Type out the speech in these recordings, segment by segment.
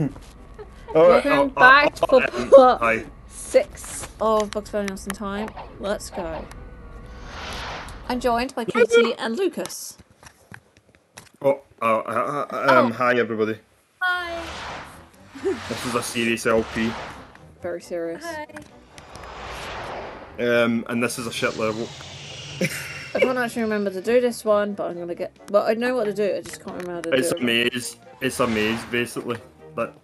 Welcome oh, back oh, for um, part Hi. six of Bugs Bunny Lost in Time. Let's go. I'm joined by Katie and Lucas. Oh, uh, uh, uh, um, Oh. hi everybody. Hi. This is a serious LP, Very serious. Hi. um, and this is a shit level. I can't actually remember to do this one, but I'm gonna get. Well, I know what to do. I just can't remember how to It's do a maze. It's a maze, basically. But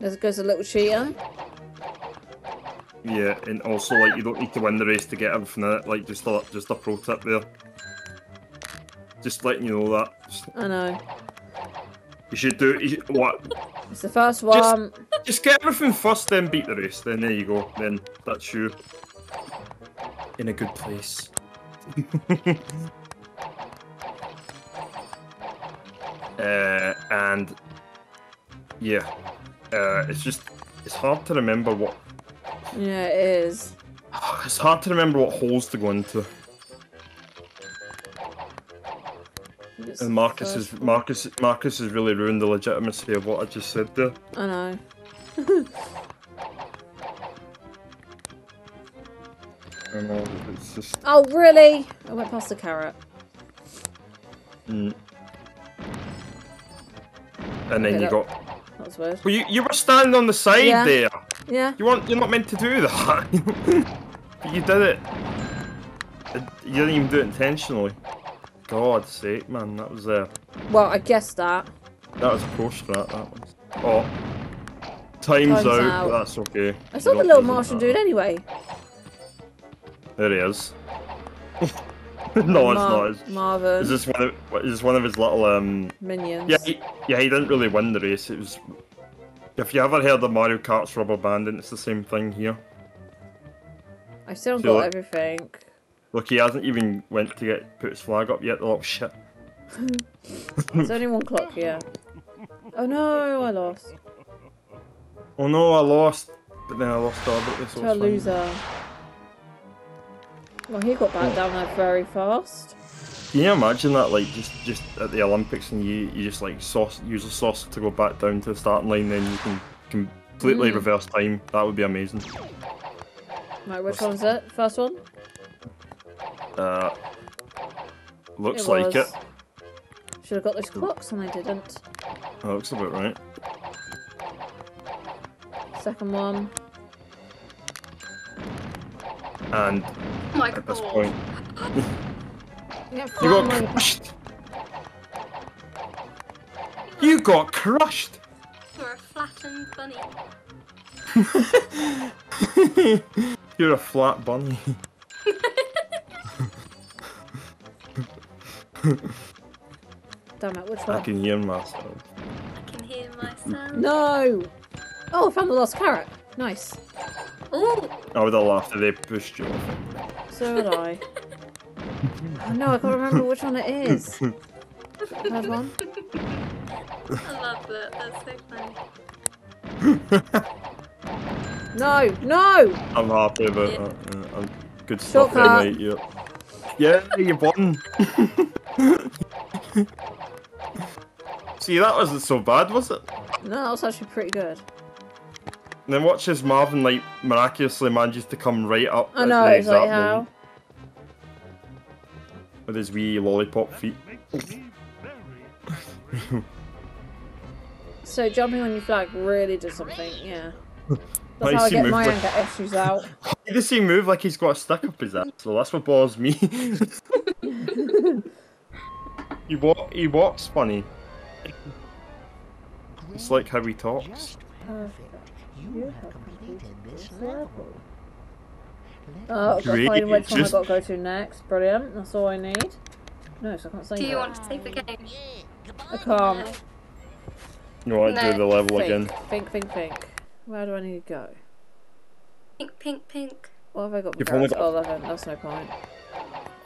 There's goes a little cheater. yeah, and also like you don't need to win the race to get everything in it. Like just a just a pro tip there. Just letting you know that. Just- I know. You should do you should- what? It's the first one. Just get everything first, then beat the race. Then there you go. Then that's you in a good place. uh, and yeah, uh, it's just it's hard to remember what Yeah, it is. it's hard to remember what holes to go into. It's And Marcus is. Marcus Marcus has really ruined the legitimacy of what I just said there. I know. I know it's just Oh, really? I went past the carrot. mm. and then Okay, you that- got Well you, you were standing on the side Yeah. there. Yeah. You want you're not meant to do that. but you did it. It- You didn't even do it intentionally. God's sake, man, that was uh, Well, I guessed that. that was a pro strat. That was. Oh, time's, Time's out, out. But that's okay. I saw the little Martian dude anyway. There he is. no, it's Mar- not. It's, Marvin. is this one of is this one of his little um? Minions. Yeah, he, yeah, he didn't really win the race. It was. If you ever heard of Mario Kart's Rubber Banding, it's the same thing here. I still Feel got it. everything. Look, he hasn't even went to get put his flag up yet. The little shit. it's only one clock here. Oh no, I lost. Oh no, I lost. But then I lost all but this To a loser. Well, he got back Oh. down there very fast. Can you imagine that, like, just just at the Olympics, and you you just like sauce use the sauce to go back down to the starting line, then you can completely Mm. reverse time. That would be amazing. Right, which one is it? First one? Uh, looks It like was. it. Should have got those clocks and I didn't. That looks about right. Second one. And my at this god. point, you got crushed. You got crushed. You're a flattened bunny. You're a flat bunny. Damn it, which I can hear myself. I can hear myself. No! Oh, I found the lost carrot. Nice. Ooh. I would have laughed if they pushed you off. So did I. oh no, I can't remember which one it is. Third one? I love that. That's so funny. No! No! I'm happy about Yeah. that. Yeah, I'm good stuff Shortcut. anyway. Yeah. yeah, you won. See, that wasn't so bad, was it? No, that was actually pretty good. And then watch as Marvin like miraculously manages to come right up I at know, the it's like exact how. moment with his wee lollipop feet. So jumping on your flag really does something, yeah. That's how I does he get move my like- anger issues out. Why does he move like he's got a stick up his ass? So that's what bothers me. he walk he walks funny. It's like how he talks. You have completed this level. Oh, I've got to find which one I've got to go to next. Brilliant, that's all I need. No, so I can't say Do you that. want to save the game? I can't. You want to No. do the level Think, again? think, think, think. Where do I need to go? Pink, pink, pink. What have I got You've only got- Oh, 11. That's no point.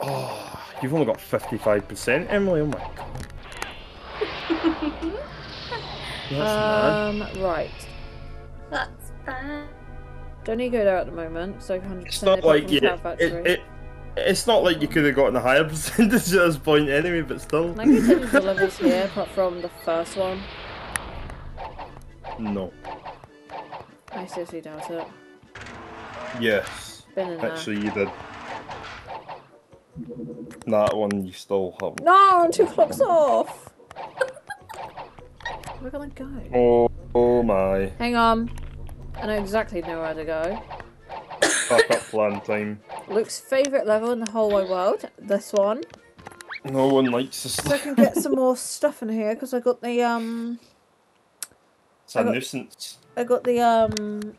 Oh, you've only got 55%, Emily. Oh my god. That's mad. Um, right. That's bad. Don't need to go there at the moment, so 100% It's not like you. It, it, it's not like you could have gotten a higher percentage at this point anyway, but still. Can I continue the levels here apart from the first one? No. I seriously doubt it. Yes. Been in there. Actually, you did. That one you still haven't. No, two clocks off. We're gonna go. Oh, oh my. Hang on. I know exactly know where to go. Backup plan time. Luke's favourite level in the whole wide world. This one. No one likes this. So I can get some more stuff in here because I got the um It's a I got- nuisance. I got the um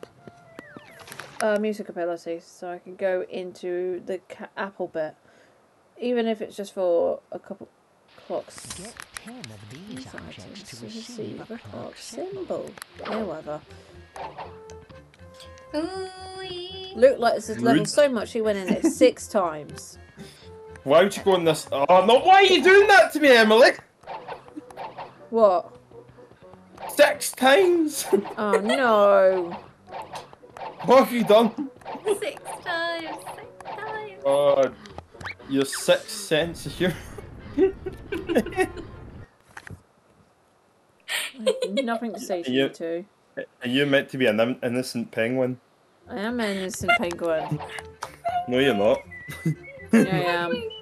uh, music ability, so I can go into the ca- Apple bit, even if it's just for a couple clocks. Get 10 of these These objects items to to receive a clock symbol. symbol. However, Ooh-wee. Luke likes this level Rude. so much he went in it six times. Why would you go in this? Oh no! Why are you doing that to me, Emily? What? Six times. Oh no! what have you done? Six times. Six times. Uh, your sixth sense of humor. I nothing to say to you Yeah. two. Are you meant to be an in- innocent penguin? I am an innocent penguin. No, you're not. I am.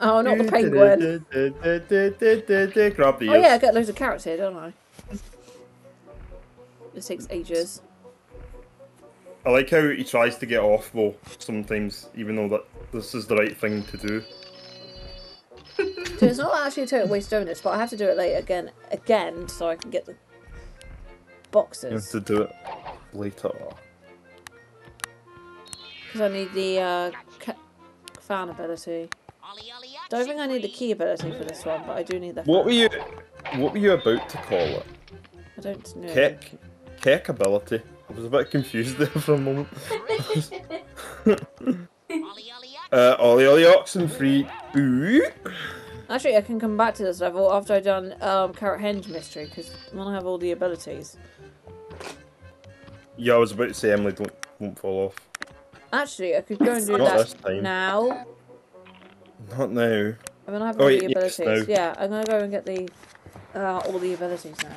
Oh, not the penguin. Grab the Oh yeah, I get loads of carrots here, don't I? It takes ages. I like how he tries to get off though. Sometimes, even though that this is the right thing to do. So it's not actually a total waste of doing this, but I have to do it later again, again, so I can get the You have boxes. to do it later. Because I need the uh, fan ability. Don't think I need the key ability for this one, but I do need the. What fan. were you? What were you about to call it? I don't know. Keck, keck ability. I was a bit confused there for a moment. uh, Ollie Ollie Oxen free. Ooh. Actually, I can come back to this level after I've done um, Carrot Henge mystery, because I want to have all the abilities. Yeah, I was about to say Emily don't won't fall off. Actually, I could go and do Not this that time. now. Not now. I'm gonna have Oh, all wait, the yes, abilities. no. Yeah, I'm gonna go and get the uh, all the abilities now.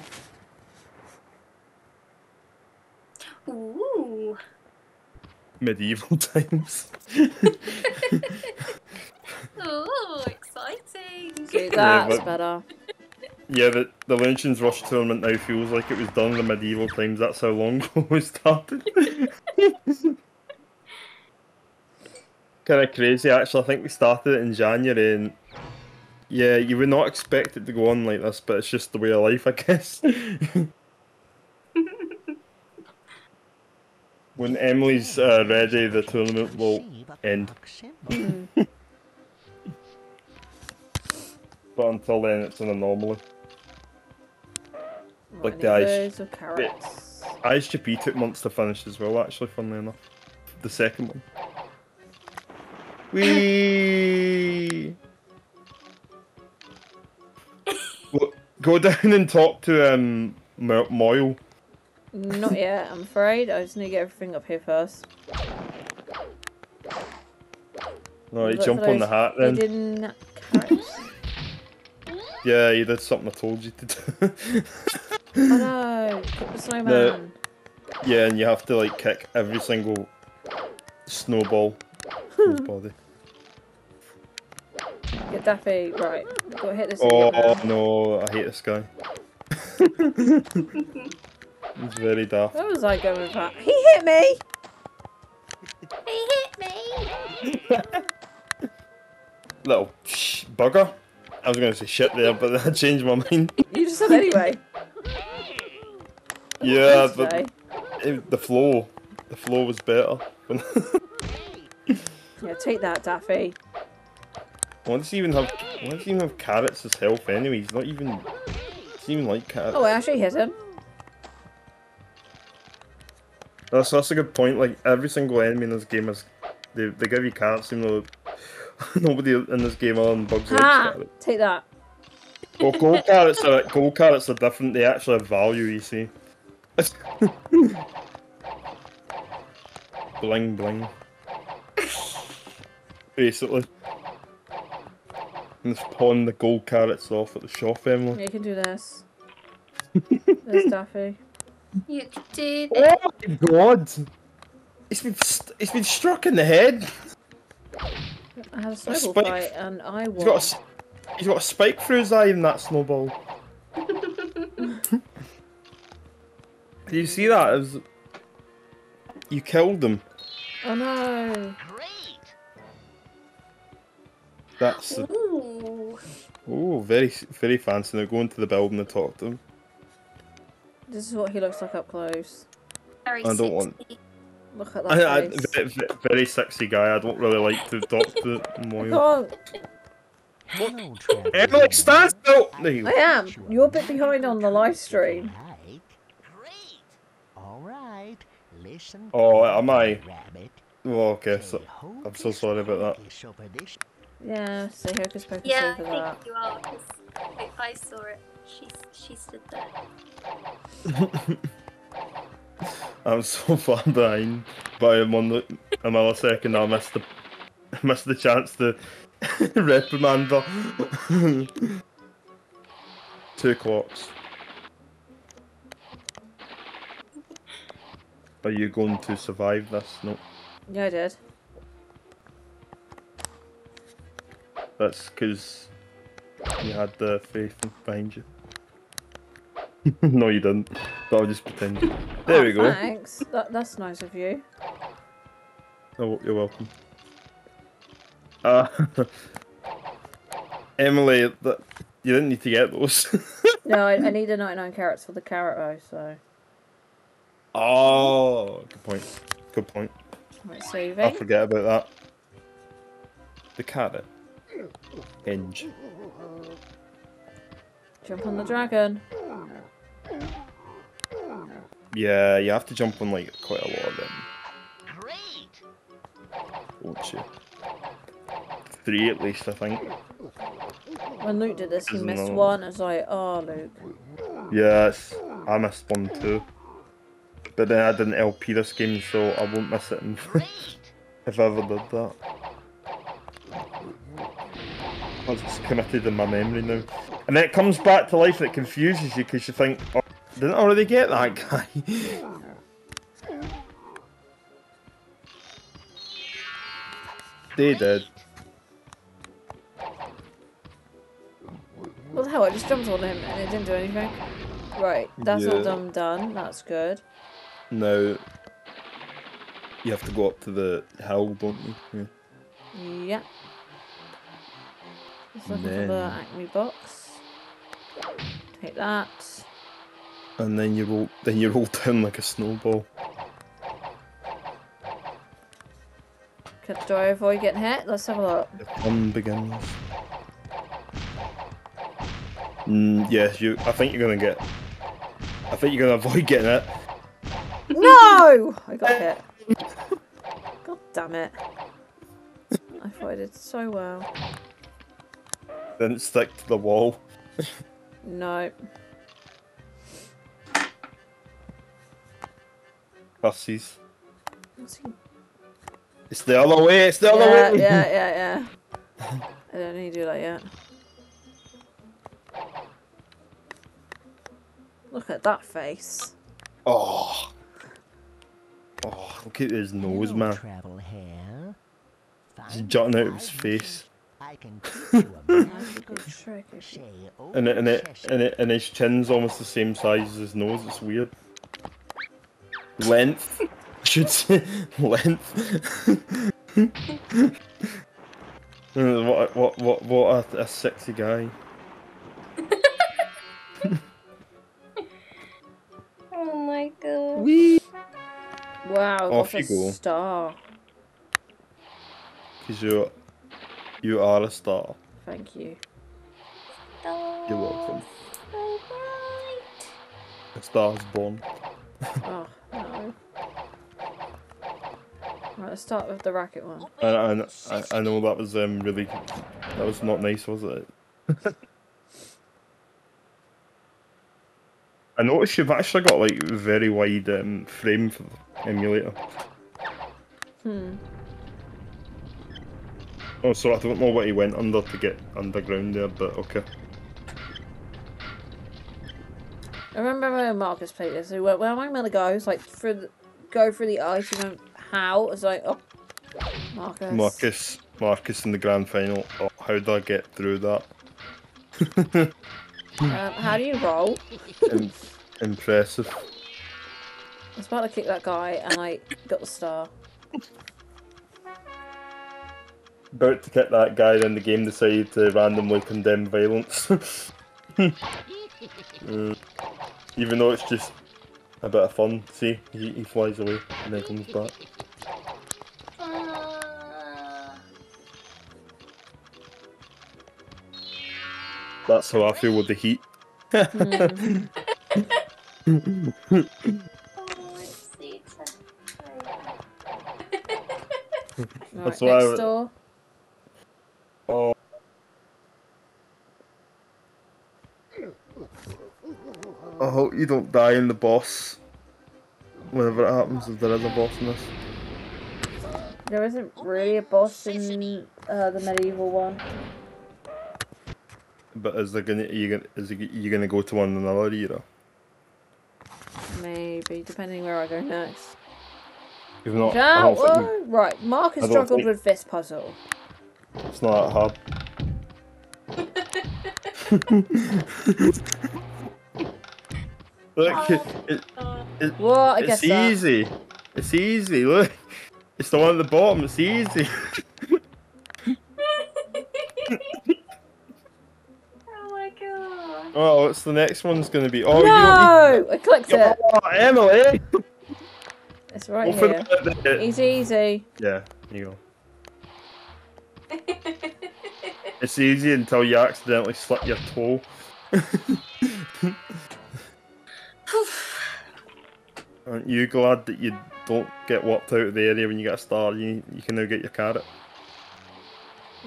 Ooh. Medieval times. Oh, exciting. See, that's but- better. Yeah, the, the Luncheons Rush tournament now feels like it was done in the medieval times. That's how long ago it started. kind of crazy, actually. I think we started it in January, and yeah, you would not expect it to go on like this, but it's just the way of life, I guess. when Emily's uh, ready, the tournament will end. But until then, it's an anomaly. Like the ice- carrots. ISGP took months to finish as well, actually, funnily enough. The second one. Wee. Go- Go down and talk to um Mo- Moyle. Not yet, I'm afraid. I just need to get everything up here first. No, you jump on the hat then. Hidden carrots. Yeah, you did something I told you to do. oh no! Cook the snowman. yeah, and you have to like kick every single snowball from his body. Get Daffy. Right. Go hit this. Oh again now. no, I hate this guy. He's very daft. Where was I going with that? He hit me! He hit me. Little sh- bugger. I was going to say shit there, but then I changed my mind. You just said anyway. Yeah, but it, the flow, the flow was better. Yeah, take that, Daffy. why does he even have? Why does he even have carrots as health anyway? He's not even. Doesn't even like carrots. Oh, I actually hit him. That's that's a good point. Like every single enemy in this game is, they they give you carrots, even though nobody in this game other than Bugs likes ah, carrots. Take that. Well, gold carrots are gold carrots are different. They actually have value. You see. bling bling. Basically. And just pawn the gold carrots off at the shop, Emily. You can do this. There's Daffy. You did Oh my god! It's been st- he's been struck in the head. I had a snowball spike. fight and I He's won. got a, s- he's got a spike through his eye in that snowball. Did you see that? It was... You killed him. Oh no! That's Ooh. oh very very fancy. Now go into the building and talk to him. This is what he looks like up close. Very I don't want- Look at that I, I, face. ve- ve- very sexy guy. I don't really like to talk to I Moyle. can't. Hello, traveler. Emily, stand still. I am. You're a bit behind on the live stream. Like. Great. All right. Listen. Oh, am I? Rabbit. Oh, okay. So, I'm so sorry about that. pocus over this Yeah, say hocus pocus Yeah, I over think that. you are. 'cause I, I saw it. She she stood there. I'm so far behind, but I'm on the a millisecond. I missed the I missed the chance to reprimand her. Two clocks. Are you going to survive this? No, Yeah, I did. that's because you had the faith behind you. no, you didn't. But I'll just pretend. There Oh, we go. Thanks. That, that's nice of you. Oh, you're welcome. Uh, Emily, that you didn't need to get those. No, I, I need the 99 carrots for the carrot though, so. Oh, good point. Good point. Right, I forget about that. The carrot. Henge. Jump on the dragon. Yeah, you have to jump on like quite a lot of them, Great. won't you? Three at least, I think. When Luke did this, he Isn't missed that- one. I was like, oh, Luke. Yes, I missed one too. But then I didn't LP this game, so I won't miss it in- if I ever did that. That's just committed in my memory now. And then it comes back to life and it confuses you because you think, oh, didn't I already get that guy? they did. What the hell? I just jumped on him and it didn't do anything. Right, that's all Yeah. done. Done. That's good. Now, you have to go up to the hill, don't you? Yeah. Yeah. Just looking for the Then- Acme box. Take that. And then you roll, then you roll down like a snowball. Could, do I avoid getting hit? Let's have a look. The fun begins. Mm, yes, you. I think you're gonna get. I think you're gonna avoid getting it. No! I got uh, hit. God damn it. I thought I did so well. Then stick to the wall. No. Pussies. He- It's the other way. It's the other Yeah, way. yeah, yeah, yeah. I don't need to do that yet. Look at that face. Oh. Oh, look at his nose, Hello, man. Travel hair. He's Find jutting out of his face. I can teach you a That's a magical good trick. if you- Say, oh, And it, and it, and it, and his chin's almost the same size as his nose. It's weird. Length. I should say length. What, what, what, what a, a sexy guy. Oh my god. Wee. Wow, Off you a go. star. Because you, you are a star. Thank you. You're welcome. So bright. A star's born. Oh, no. Right, let's start with the racket one. And I, I know that was um really, that was not nice, was it? I noticed you've actually got like very wide um, frame for the emulator. Hmm. Oh, so I don't know what he went under to get underground there, but okay. I remember when Marcus played this. He went, "Where am I gonna go?" It's like through the, go through the ice. He went, "How?" It's like, "Oh, Marcus." Marcus, Marcus in the grand final. Oh, how did I get through that? Um, how do you roll? Im- impressive. I was about to kick that guy, and I got the star. About to kick that guy, then the game decided to randomly condemn violence. Uh, even though it's just a bit of fun. See, he, he flies away and then comes back. That's how I feel with the heat. Oh, it's Right, That's why I next would- door. Oh. I hope you don't die in the boss. Whenever it happens, if there is a boss in this. There isn't really a boss in uh, the medieval one. But is there gonna you gonna is it, you gonna go to one another era? Maybe, depending where I go next. If not, think oh, right, I don't struggled think- with this puzzle. it's not that hard. Look, it, it, it? I it's guess that. easy. It's easy. Look, it's the one at the bottom. It's easy. Oh my god. Oh, what's the next one's gonna be? Oh, no! I clicked need. it. Oh, Emily. It's right for here. Easy, easy. Yeah, you go. It's easy until you accidentally slip your toe. Aren't you glad that you don't get whopped out of the area when you get a star? You you can now get your carrot.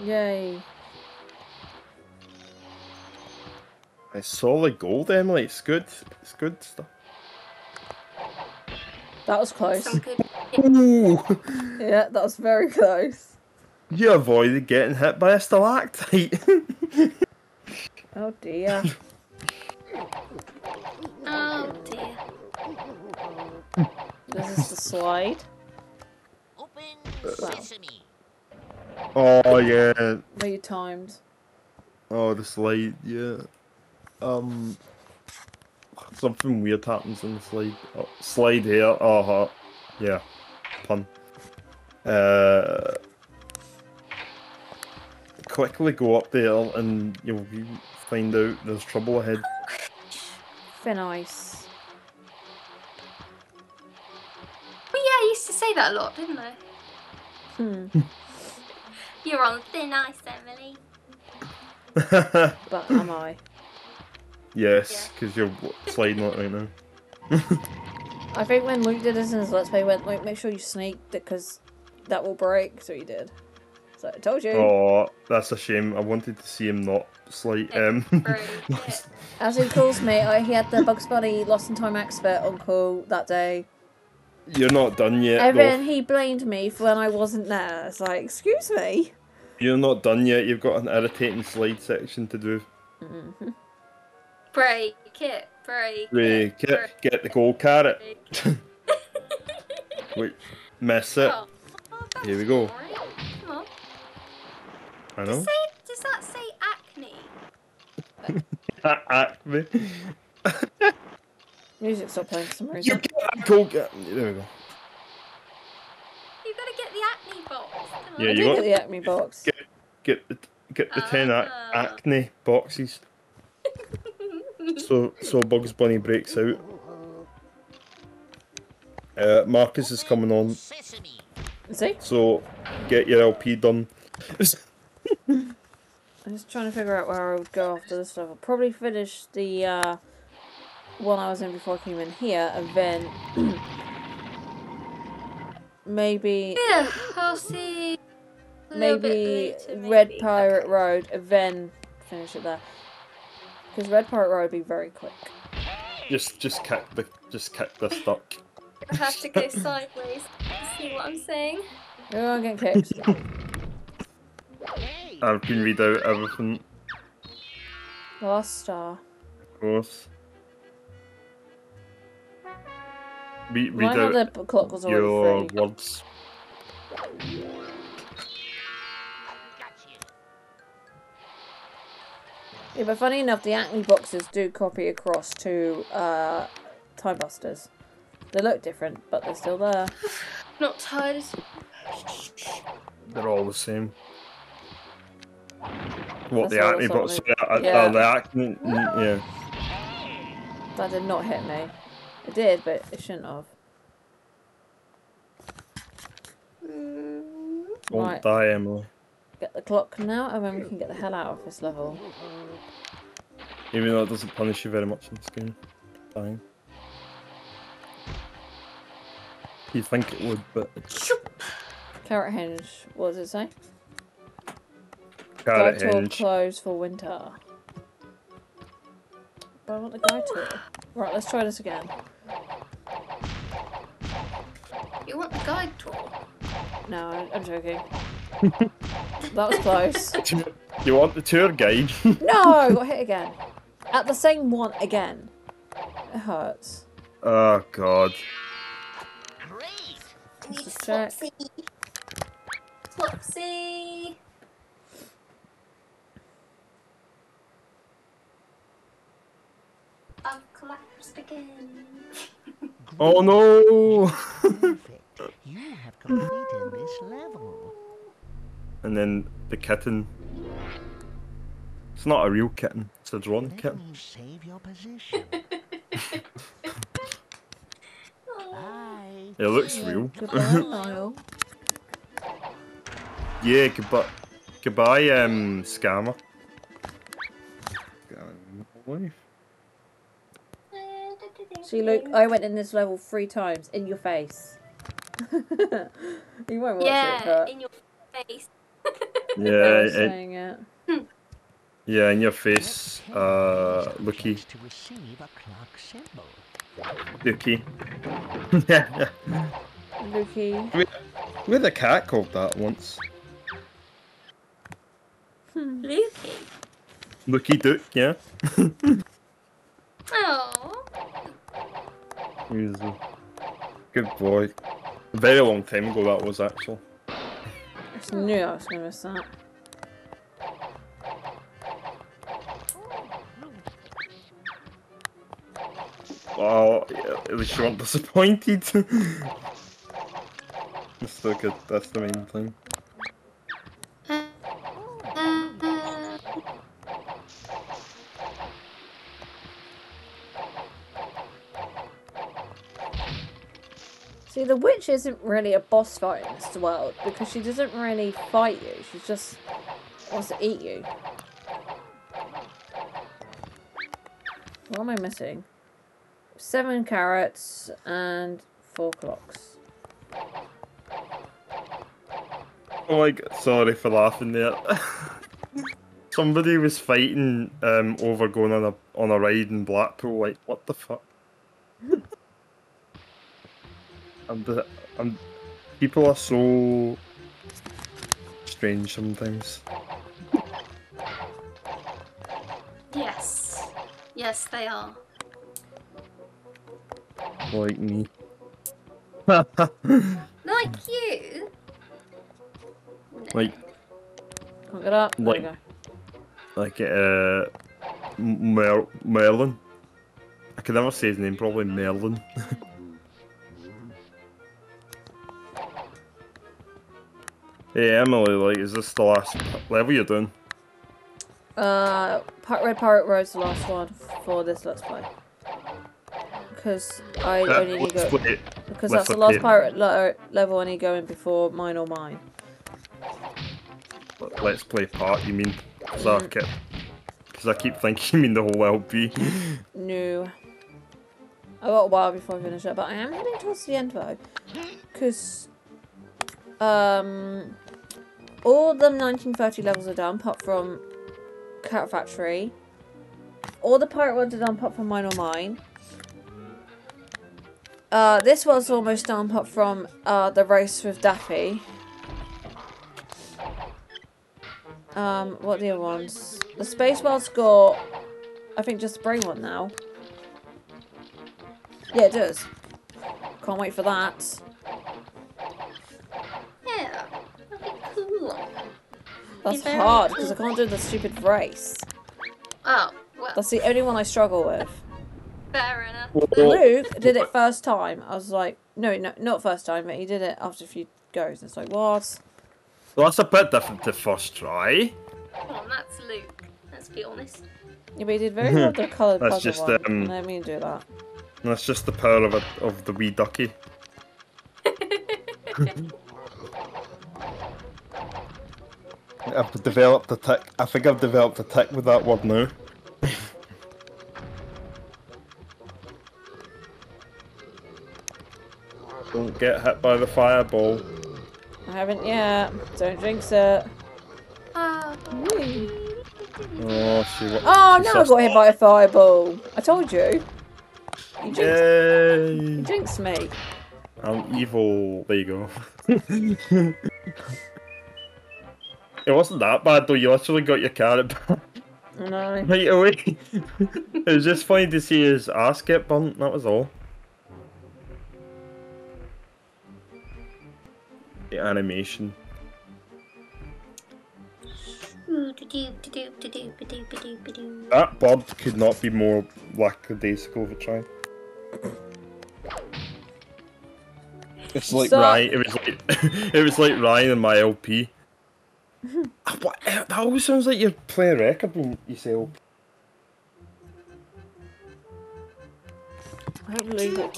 Yay. It's solid gold, Emily. It's good. It's good stuff. That was close. Ooh! Yeah, that was very close. You avoided getting hit by a stalactite. Oh dear. Oh dear. This is the slide. Open sesame. oh yeah. Where you timed. Oh, the slide. Yeah. Um. Something weird happens in the slide. Oh, slide here. Uh huh. Yeah. Pun. Uh. Quickly go up there and you'll find out there's trouble ahead. Thin ice. Well, yeah, I used to say that a lot, didn't I? Hmm. You're on thin ice, Emily. But am I? Yes, because you're w- sliding on it right now. I think when Luke did this in his Let's Play, he went like, make sure you sneak because that will break. So he did. So I told you. Oh, that's a shame. I wanted to see him not slide. Um. As he calls me, I, he had the Bugs Bunny Lost in Time expert on call that day. You're not done yet. And then he blamed me for when I wasn't there. It's like, excuse me. You're not done yet. You've got an irritating slide section to do. Break it. Break Ray, it. get, get the gold carrot. break- Wait, miss it. Oh, oh, Here we go. alright. Come on. I Does, know. say, does that say acne? acne. Music stopped playing for some reason. You reason. get that gold carrot. There we go. You gotta get the acne box. Yeah, I you got- get the acne box. Get get the get the ten ac- Ah. acne boxes. So so Bugs Bunny breaks out. Uh, Marcus is coming on, Sesame. See? so get your LP done. I'm just trying to figure out where I would go after this stuff. I'll probably finish the uh, one I was in before I came in here, and then maybe Yeah, I'll see. a maybe later, Red maybe. Pirate Okay. Road, and then finish it there. Because Red Pirate Road would be very quick. Just just kick the just kick the stuck. I have to go sideways see what I'm saying. You're not getting kicked. Hey, I can read out everything, Last star. of course. Read, read Why not out the clock was already your free? words. Yeah, but funny enough, the Acme boxes do copy across to uh, Time Busters. They look different, but they're still there. Not tired. They're all the same. What That's the acne sort box? Yeah, uh, yeah. uh, the acne. Yeah. That did not hit me. It did, but it shouldn't have. Mm, Won't Right. die, Emily. Get the clock now, and then we can get the hell out of this level. Even though it doesn't punish you very much in this game. Fine. You think it would, but Carrot Henge, what does it say? carrot guide tour henge. closed for winter. But I want the guide tour. Right, let's try this again. you want the guide tour? No, I'm joking. that was close. You want the tour guide? No, I got hit again. At the same one again. It hurts. oh god. Great! Let's just check. Flopsy. Flopsy. I've collapsed again. Oh no! Perfect. You have completed this level. And then the kitten. It's not a real kitten. It's a drawn Let kitten. me save your position. It looks real. Goodbye, Yeah, goodbye, goodbye, um, scammer. Scammer. See, Luke, I went in this level three times in your face. you won't watch it, Yeah, but in your face. Yeah, I saying it. yeah, in your face, uh, looky, To receive a clock symbol. dookie. Lukey. we had a cat called that once. Lukey. Looky Duke, yeah. Oh. He was a good boy. A very long time ago that was actually. Just knew I was going to miss that. Well, yeah, at least you weren't disappointed. That's still good. That's the main thing. The witch isn't really a boss fight in this world because she doesn't really fight you. She just wants to eat you. What am I missing? Seven carrots and four clocks. Oh my god, sorry for laughing there. Somebody was fighting um, over going on a on a ride in Blackpool. Like, what the fuck? I'm, I'm, people are so strange sometimes. Yes. Yes, they are. Like me. Like you. like, Can't get up. Like- we like uh, Mer- Merlin. I can never say his name. Probably Merlin. hey Emily, like, is this the last level you're doing? Uh, Red Pirate Road's the last one for this Let's Play. Because I Uh, only need to go. play. Because let's that's the last it. pirate le- level I need going before mine or mine. Let's play part. You mean? Because I keep, because I keep thinking you mean the whole LP. No. I got a while before I finish it, but I am heading towards the end though. Because, um, all the 1930 levels are done, apart from Cat Factory. All the pirate ones are done, apart from mine or mine. Uh, this one's almost done, apart from uh, the race with Daffy. Um, what are the other ones? The Space World's got, I think, just the brain one now. Yeah, it does. Can't can't wait for that. Yeah. That'd be cool. That's very hard because I can't do the stupid race. Oh, well, That's the only one I struggle with. fair enough. Luke did it first time. I was like, no, no, not first time, but he did it after a few goes. It's like, what? well, that's a bit different to first try. Come on, that's Luke. Let's be honest. Yeah, but he did very well the coloured That's puzzle just, one. um, Let me do that. That's just the power of a, of the wee ducky. I've developed a tick. I think I've developed a tick with that word now. Don't get hit by the fireball. I haven't yet. Don't drink it. Oh, Oh, she. wa- Oh, she now I got hit by a fireball. I told you. You jinxed, Yay! you jinxed me. I'm evil. There you go. it wasn't that bad though. You literally got your carrot back No. right away. it was just funny to see his ass get burnt. That was all. The animation. That bird could not be more lackadaisical of a try. It's like Stop. Ryan. It was like it was like Ryan and my LP. What, eh, that always sounds like you're playing a record when you say LP. I hope Luke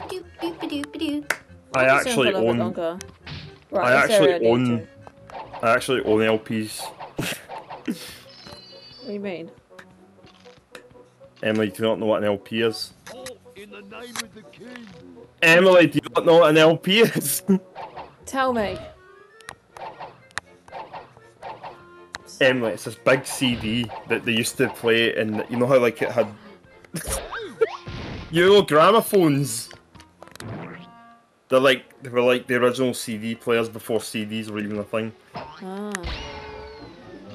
I I'll just actually stay on for a little bit own. Right, I actually own- I actually own LPs. What do you mean? Emily, do you not know what an LP is? Emily, do you not know what an LP is? Tell me. Emily, it's this big CD that they used to play, and you know how like it had, you know, gramophones. They're like they were like the original CD players before CDs were even a thing. Ah.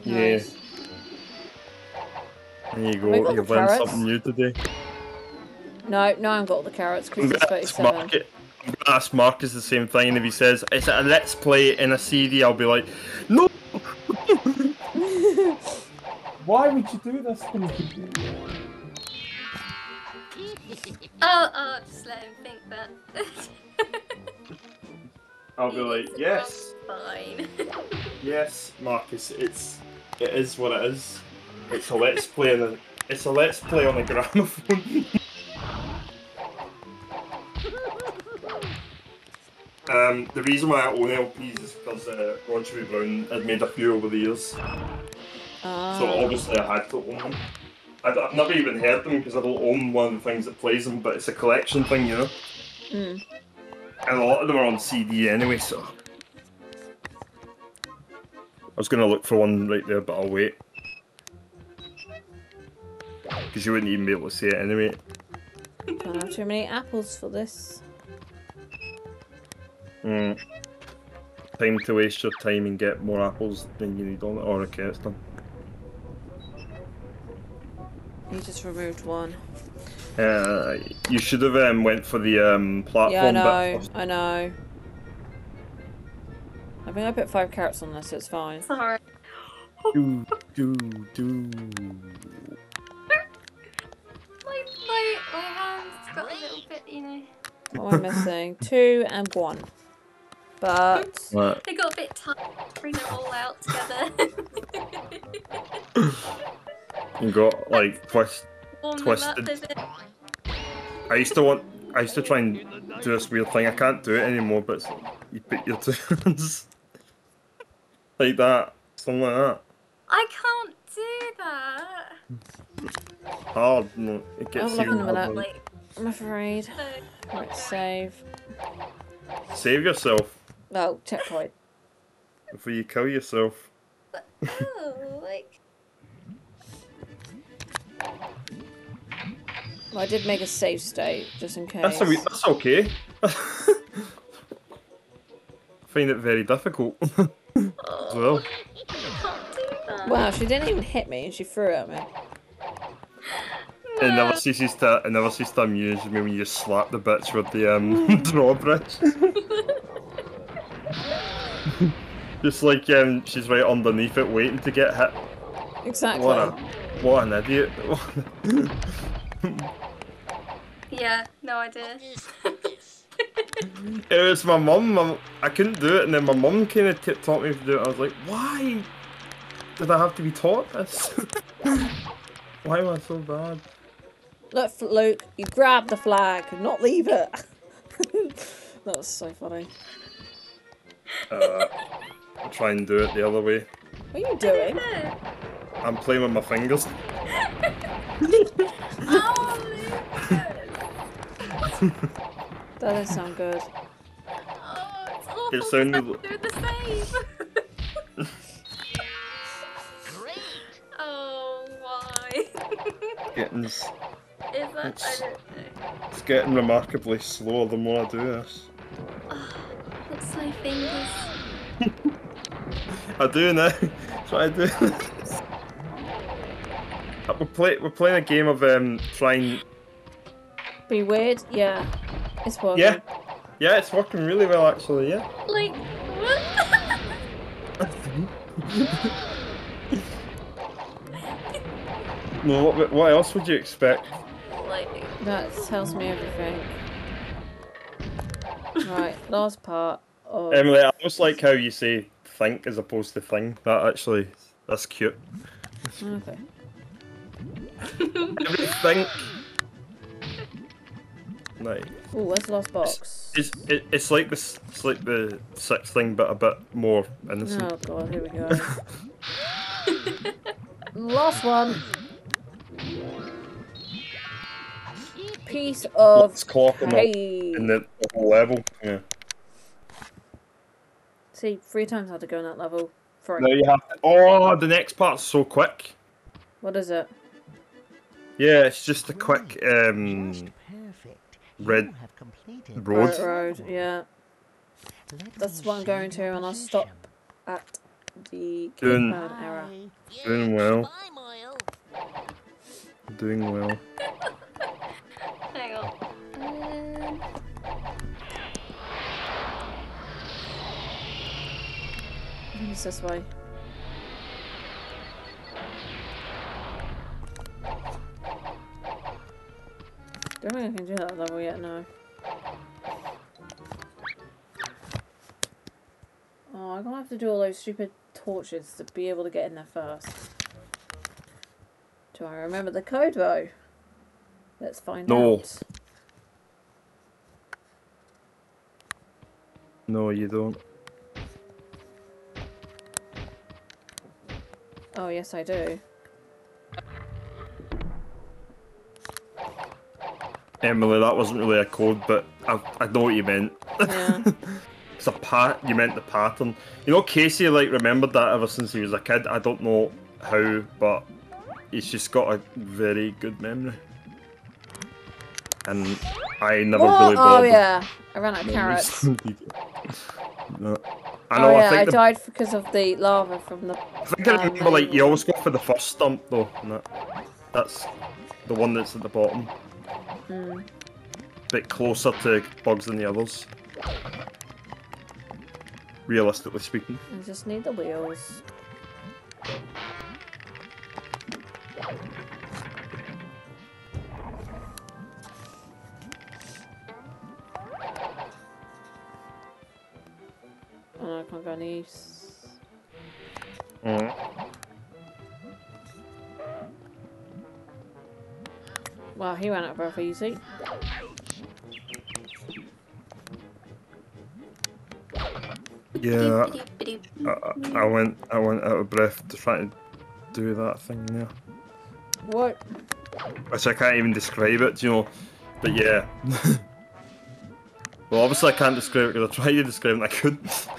Yeah. Nice. There you go. You've learned something new today. No, no, I haven't got all the carrots. Gonna ask 37. Mark it- I'm gonna ask Marcus the same thing, and if he says it's a let's play in a CD, I'll be like, no. Why would you do this to me? Oh, oh, just let him think that. I'll be like, yes, Fine. yes, Marcus. It's it is what it is. It's a let's play on a it's a let's play on a gramophone. um, the reason why I own LPs is because uh, Ron Chewy Brown had made a few over the years. Ah. So obviously I had to own them. I, have never even heard them because I don't own one of the things that plays them, but it's a collection thing, you know. Mm. And a lot of them are on CD anyway, so. I was gonna look for one right there, but I'll wait. Because you wouldn't even be able to see it anyway. Don't have too many apples for this. Mm. Time to waste your time and get more apples than you need on it. Or okay, it's done. You just removed one. Uh, you should have um, went for the um, platform Yeah, I know. first. I know. I think I put five carrots on this, so it's fine. Sorry. Do, do, do. My, my, my hand's got a little bit, you know. What am I missing? Two and one. But What? They got a bit tight to bring it all out together. You got like twist. Warm them up a Twisted. I used to want. I used to try and do this weird thing. I can't do it anymore, but you put your two hands like that, something like that. I can't do that. Hard. No, it gets I'm looking even that. harder. Like, I'm afraid. Right, save. Save yourself Oh, checkpoint. before you kill yourself. Oh, like, Well, I did make a save state, just in case. That's a that's okay. I find it very difficult well. I can't do that. Wow, she didn't even hit me and she threw it at me. it never ceases to it never ceases to amuse me when you slap the bitch with the um drawbridge. Just like um, she's right underneath it, waiting to get hit. Exactly. What a what an idiot! Yeah, no idea. it was my mum. my- I couldn't do it, and then my mum kind of t- taught me to do it. I was like, why did I have to be taught this? why am I so bad? Look, Luke, you grab the flag not leave it. that was so funny. Uh, I'll try and do it the other way. What are you doing? I'm playing with my fingers. Oh, That doesn't sound good. Oh, it's awful. It 'cause sounded I'm the same. Great. oh, why? Getting, Is that? I It's- don't know. it's getting remarkably slower the more I do this. It's my fingers. I do now. Try to do this. Uh, We're, play, we're playing a game of um, trying. Be weird? Yeah. It's working. Yeah, yeah, it's working really well actually. Yeah. Like, what? No, what, what else would you expect? like, That tells me everything. Right, last part of. Emily, I like how you say think as opposed to thing. That actually, that's cute. Okay. Everything. Like, Oh, where's the last box? it's it, it's like this. It's like the sixth thing, but a bit more innocent. Oh god, here we go. last one. Piece of It's clock in the, in the level. Yeah. See, three times I had to go in that level. Three. Now you have. Oh, the next part's so quick. What is it? Yeah, it's just a quick um Just red have completed road. Bright Road, yeah. That's what I'm going to, and I'll stop at the Doing- Cape Town era. Bye. Doing well. Doing well. hang on. I think it's this way. I don't think I can do that level yet, no. Oh, I'm gonna have to do all those stupid torches to be able to get in there first. Do I remember the code though? Let's find No. out. No, you don't. Oh, yes, I do. Emily, that wasn't really a code, but I, I know what you meant. Yeah. It's a pat. You meant the pattern. You know, Casey like remembered that ever since he was a kid. I don't know how, but he's just got a very good memory. And I never What? really Oh, yeah. I ran out of carrots. no. I know. oh, yeah, I, think the, died because of the lava from the. I think I um, remember like you always go for the first stump though. That, that's the one that's at the bottom. Mm. bit closer to bugs than the others. Realistically speaking. I just need the wheels. He ran out of breath easy. Yeah, I, I went I went out of breath to try to do that thing there. What? Which I can't even describe it, you know. But yeah. well obviously I can't describe it because I tried to describe it and I couldn't.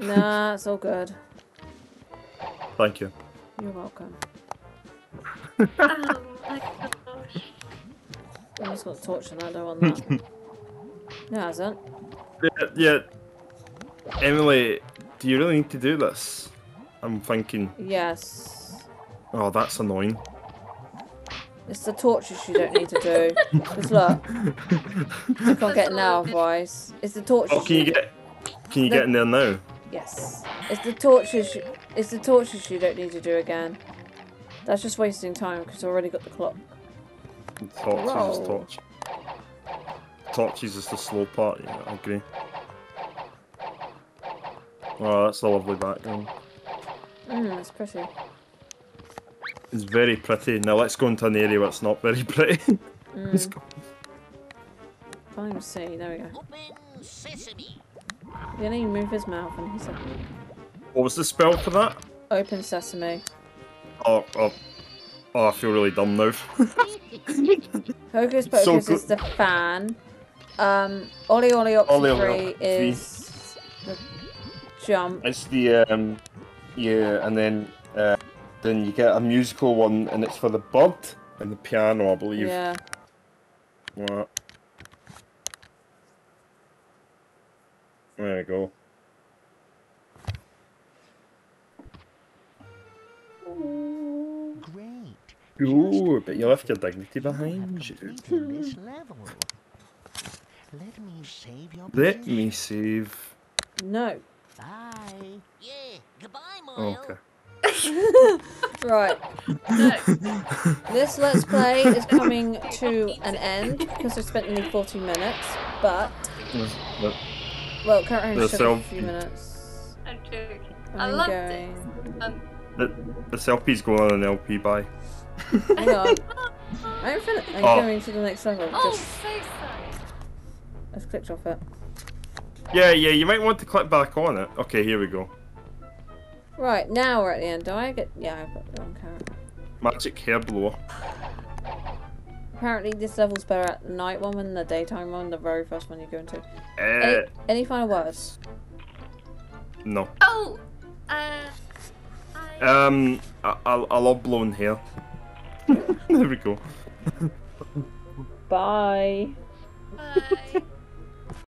Nah, it's all good. Thank you. You're welcome. My gosh. I'm just got a torch on that, don't want that. no, it hasn't. Yeah, yeah. Emily, do you really need to do this? I'm thinking, Yes. oh that's annoying. It's the torches you don't need to do. Because look, you can't get in now boys. It's the torches. Oh, can you get? Can you No. get in there now? Yes. It's the torches. It's the torches you don't need to do again. That's just wasting time because I already got the clock. Torches is Roll. torch. Torches is just the slow part. Yeah, I agree. Oh, that's a lovely background. Mm, it's pretty. It's very pretty. Now let's go into an area where it's not very pretty. Let's Mm. go. Can't see. There we go. Open sesame. Then he move his mouth and he said, What was the spell for that? "Open sesame." Oh, oh, oh I feel really dumb now. Hocus So Pocus good. is the fan. Um, Ollie Ollie Oxy Ollie Ollie Free is the jump. It's the um, yeah, and then uh, then you get a musical one, and it's for the bird and the piano, I believe. Yeah. What? There we go. Ooh, but you left your dignity behind you. Completing this level. Let me save your Let me save. No. Bye. Yeah. Goodbye, Oh, okay. Right. This Let's Play is coming to an end because I spent nearly 40 minutes, but, But well, currently The only took a few minutes. I'm joking. I I'm loved going. it. Um, the, the selfie's going on an LP buy. Hang on. I'm, fin- I'm Oh. going to the next level. oh, Just, so sad. I just clicked off it. Yeah, yeah, you might want to click back on it. Okay, here we go. Right, now we're at the end. Do I get. Yeah, I've got the wrong character. Magic hair blower. Apparently, this level's better at the night one than the daytime one, the very first one you go into. Uh, Any, any final words? no. Oh, uh, I, Um, I, I, I love blowing hair. There we go. Bye. bye.